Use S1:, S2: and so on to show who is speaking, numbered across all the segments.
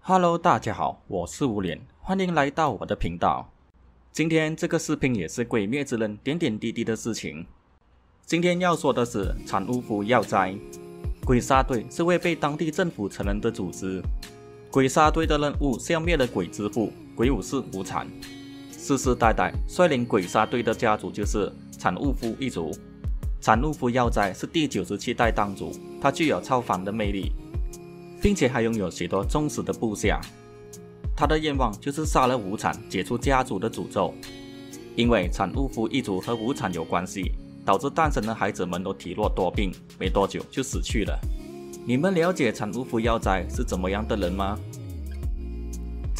S1: Hello，大家好，我是无脸，欢迎来到我的频道。今天这个视频也是《鬼灭之刃》点点滴滴的事情。今天要说的是产屋府要灾。鬼杀队是位被当地政府承认的组织。鬼杀队的任务是要灭了鬼之父鬼武士无惨。世世代代率领鬼杀队的家族就是产物夫一族。产物夫要灾是第九十七代当主，他具有超凡的魅力。并且还拥有许多忠实的部下。他的愿望就是杀了无惨，解除家族的诅咒。因为产物夫一族和无惨有关系，导致诞生的孩子们都体弱多病，没多久就死去了。你们了解产物夫要哉是怎么样的人吗？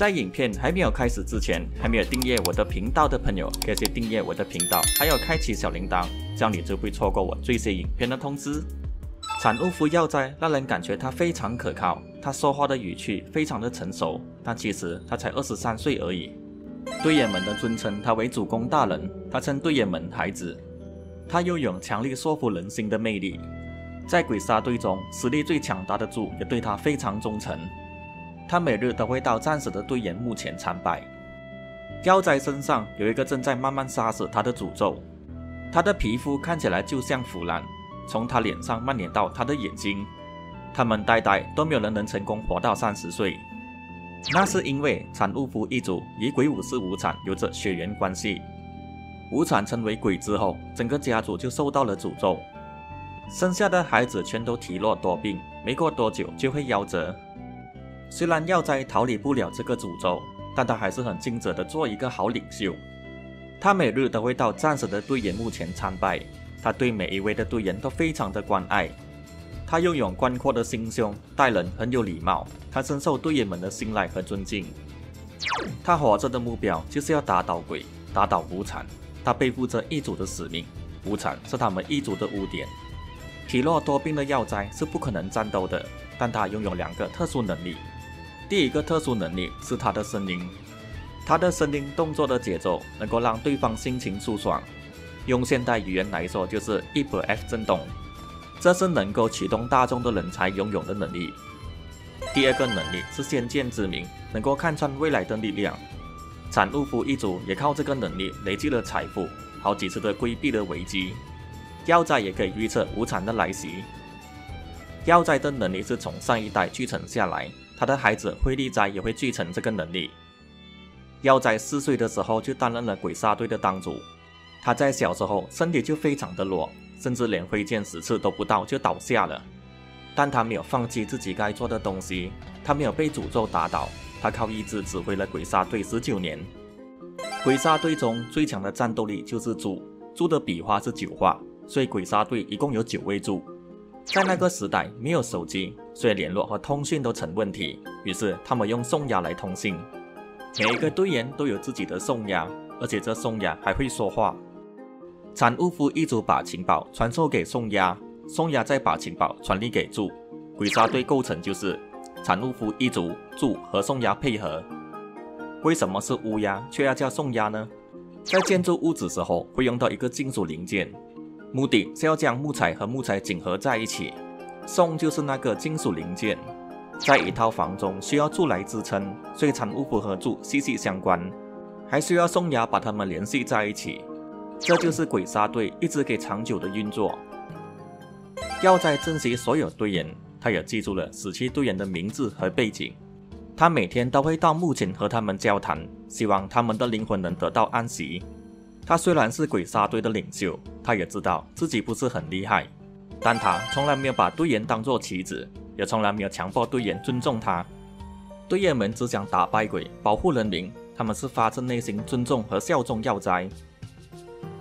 S1: 在影片还没有开始之前，还没有订阅我的频道的朋友，可以先订阅我的频道，还有开启小铃铛，这样你就不会错过我最新影片的通知。产屋夫要哉让人感觉他非常可靠，他说话的语气非常的成熟，但其实他才二十三岁而已。队员们的尊称他为主公大人，他称队员们孩子。他拥有强力说服人心的魅力，在鬼杀队中实力最强大的柱也对他非常忠诚。他每日都会到战死的队员墓前参拜。要哉身上有一个正在慢慢杀死他的诅咒，他的皮肤看起来就像腐烂。从他脸上蔓延到他的眼睛，他们代代都没有人能成功活到三十岁。那是因为产屋夫一族与鬼武士无产有着血缘关系。无产成为鬼之后，整个家族就受到了诅咒，生下的孩子全都体弱多病，没过多久就会夭折。虽然要斋逃离不了这个诅咒，但他还是很尽责的做一个好领袖。他每日都会到战死的队员墓前参拜。他对每一位的队员都非常的关爱，他拥有宽阔的心胸，待人很有礼貌，他深受队员们的信赖和尊敬。他活着的目标就是要打倒鬼，打倒无惨。他背负着一族的使命，无惨是他们一族的污点。体弱多病的要斋是不可能战斗的，但他拥有两个特殊能力。第一个特殊能力是他的声音，他的声音动作的节奏能够让对方心情舒爽。用现代语言来说，就是一百 F 震动，这是能够启动大众的人才拥有的能力。第二个能力是先见之明，能够看穿未来的力量。产物夫一族也靠这个能力累积了财富，好几次的规避了危机。妖灾也可以预测无产的来袭。妖灾的能力是从上一代继承下来，他的孩子灰利斋也会继承这个能力。妖灾四岁的时候就担任了鬼杀队的当主。他在小时候身体就非常的弱，甚至连挥剑十次都不到就倒下了。但他没有放弃自己该做的东西，他没有被诅咒打倒，他靠意志指挥了鬼杀队十九年。鬼杀队中最强的战斗力就是猪，猪的笔画是九画，所以鬼杀队一共有九位猪。在那个时代没有手机，所以联络和通讯都成问题，于是他们用宋牙来通信。每一个队员都有自己的宋牙，而且这宋牙还会说话。产屋夫一族把情报传授给宋牙，宋牙再把情报传递给柱。鬼杀队构成就是产屋夫一族、柱和宋牙配合。为什么是乌鸦却要叫宋牙呢？在建筑屋子时候会用到一个金属零件，目的是要将木材和木材紧合在一起。宋就是那个金属零件，在一套房中需要柱来支撑，所以产屋夫和柱息息相关，还需要宋牙把它们联系在一起。这就是鬼杀队一直给长久的运作。要在珍惜所有队员，他也记住了死去队员的名字和背景。他每天都会到墓前和他们交谈，希望他们的灵魂能得到安息。他虽然是鬼杀队的领袖，他也知道自己不是很厉害，但他从来没有把队员当作棋子，也从来没有强迫队员尊重他。队员们只想打败鬼，保护人民，他们是发自内心尊重和效忠要灾。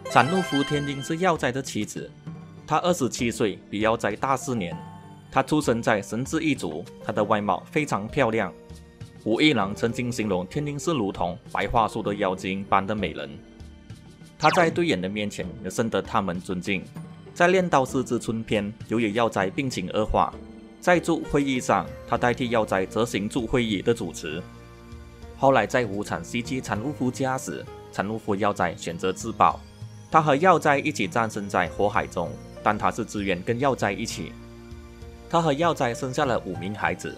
S1: 产怒夫天津是要斋的妻子，她二十七岁，比要斋大四年。她出生在神之一族，她的外貌非常漂亮。武一郎曾经形容天津是如同白桦树的妖精般的美人。他在队员的面前也深得他们尊敬。在练刀师之春篇，由于药斋病情恶化，在助会议上，他代替药斋执行助会议的主持。后来在无产袭击产屋夫家时，产屋夫要哉选择自爆，他和要哉一起葬身在火海中，但他是自愿跟要哉一起。他和要哉生下了五名孩子，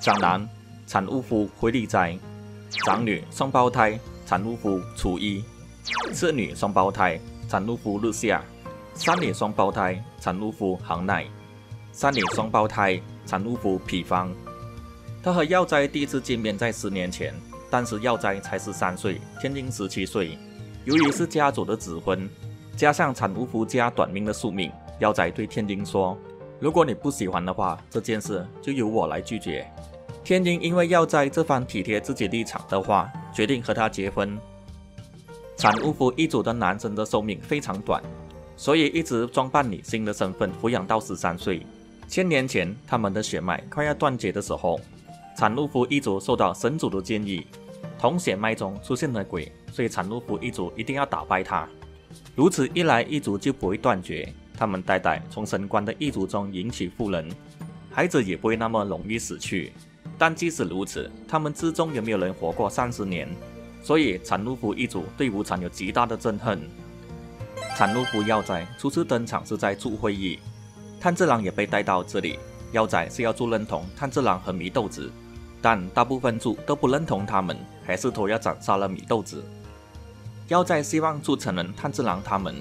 S1: 长男产屋夫辉利哉，长女双胞胎产屋夫初一，次女双胞胎产屋夫日夏，三女双胞胎产屋夫行奈，三女双胞胎产屋夫匹方。他和耀哉第一次见面在十年前。当时耀哉才十三岁，天津十七岁。由于是家族的子婚，加上产屋夫家短命的宿命，耀哉对天津说：“如果你不喜欢的话，这件事就由我来拒绝。”天津因为耀哉这番体贴自己立场的话，决定和他结婚。产屋夫一族的男生的寿命非常短，所以一直装扮女性的身份抚养到十三岁。千年前，他们的血脉快要断绝的时候，产屋夫一族受到神主的建议。同血脉中出现了鬼，所以产禄夫一族一定要打败他。如此一来，一族就不会断绝。他们代代从神官的一族中迎娶妇人，孩子也不会那么容易死去。但即使如此，他们之中有没有人活过三十年？所以产禄夫一族对无产有极大的憎恨。产禄夫要哉初次登场是在助会议，炭治郎也被带到这里。要仔是要助认同炭治郎和祢豆子。但大部分柱都不认同他们，还是托要斩杀了米豆子。要在希望柱承认炭治郎他们，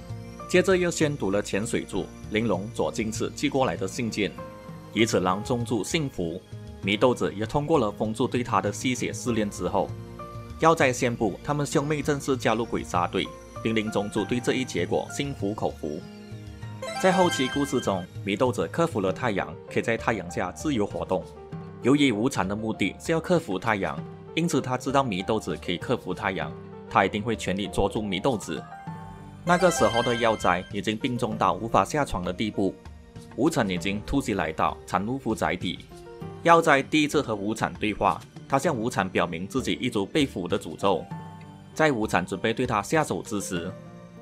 S1: 接着又宣读了浅水柱、玲珑、左京次寄过来的信件，以此让中柱信服。米豆子也通过了风柱对他的吸血试炼之后，要在宣布他们兄妹正式加入鬼杀队，并令中柱对这一结果心服口服。在后期故事中，米豆子克服了太阳，可以在太阳下自由活动。由于无产的目的是要克服太阳，因此他知道祢豆子可以克服太阳，他一定会全力捉住祢豆子。那个时候的药斋已经病重到无法下床的地步，无产已经突袭来到产屋夫宅邸。药斋第一次和无产对话，他向无产表明自己一族被俘的诅咒。在无产准备对他下手之时，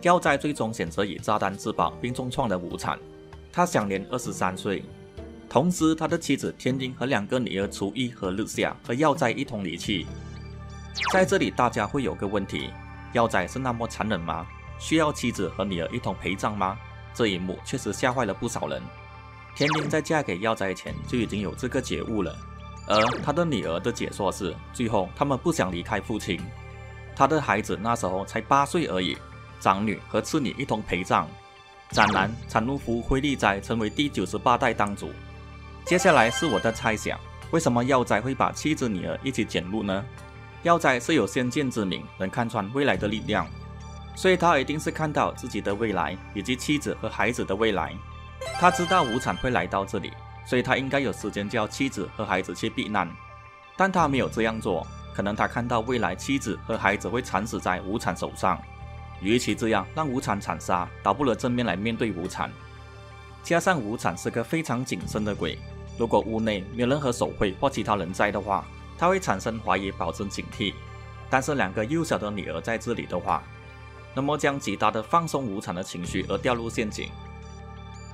S1: 药斋最终选择以炸弹自保，并重创了无产。他享年二十三岁。同时，他的妻子天津和两个女儿初一和日下和耀哉一同离去。在这里，大家会有个问题：耀哉是那么残忍吗？需要妻子和女儿一同陪葬吗？这一幕确实吓坏了不少人。天津在嫁给耀哉前就已经有这个觉悟了，而他的女儿的解说是：最后他们不想离开父亲。他的孩子那时候才八岁而已，长女和次女一同陪葬。长男产禄夫辉利哉成为第九十八代当主。接下来是我的猜想：为什么药斋会把妻子、女儿一起卷入呢？药斋是有先见之明，能看穿未来的力量，所以他一定是看到自己的未来以及妻子和孩子的未来。他知道无产会来到这里，所以他应该有时间叫妻子和孩子去避难，但他没有这样做。可能他看到未来妻子和孩子会惨死在无产手上，与其这样让无产惨杀，倒不如正面来面对无产。加上无产是个非常谨慎的鬼。如果屋内没有任何手绘或其他人在的话，他会产生怀疑，保持警惕。但是两个幼小的女儿在这里的话，那么将极大的放松无产的情绪而掉入陷阱。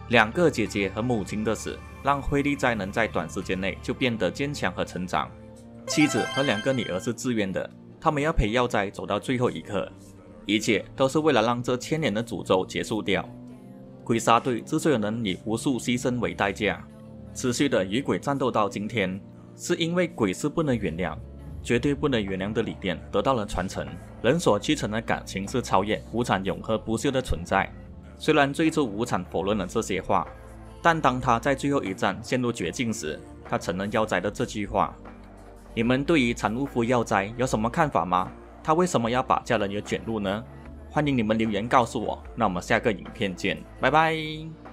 S1: 两个姐姐和母亲的死，让辉利在能在短时间内就变得坚强和成长。妻子和两个女儿是自愿的，他们要陪耀哉走到最后一刻，一切都是为了让这千年的诅咒结束掉。鬼杀队之所以能以无数牺牲为代价。持续的与鬼战斗到今天，是因为鬼是不能原谅、绝对不能原谅的理念得到了传承。人所继承的感情是超越无产永恒不朽的存在。虽然最初无产否认了这些话，但当他在最后一战陷入绝境时，他承认要斋的这句话。你们对于产物夫要斋有什么看法吗？他为什么要把家人也卷入呢？欢迎你们留言告诉我。那我们下个影片见，拜拜。